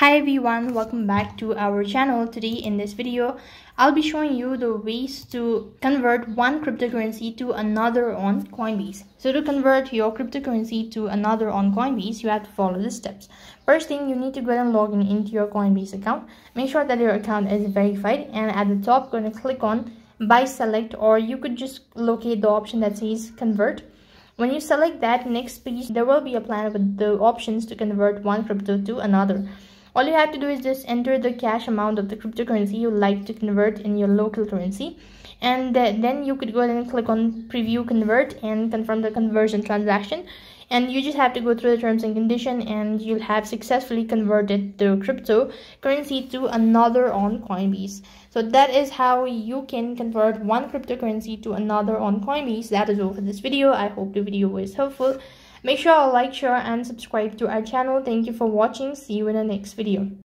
Hi everyone, welcome back to our channel. Today in this video, I'll be showing you the ways to convert one cryptocurrency to another on Coinbase. So to convert your cryptocurrency to another on Coinbase, you have to follow the steps. First thing, you need to go and log in into your Coinbase account. Make sure that your account is verified and at the top, going to click on buy select or you could just locate the option that says convert when you select that next page, there will be a plan with the options to convert one crypto to another. All you have to do is just enter the cash amount of the cryptocurrency you like to convert in your local currency. And then you could go ahead and click on preview convert and confirm the conversion transaction. And you just have to go through the terms and condition and you'll have successfully converted the cryptocurrency to another on Coinbase. So that is how you can convert one cryptocurrency to another on Coinbase. That is all for this video. I hope the video was helpful. Make sure to like, share and subscribe to our channel. Thank you for watching. See you in the next video.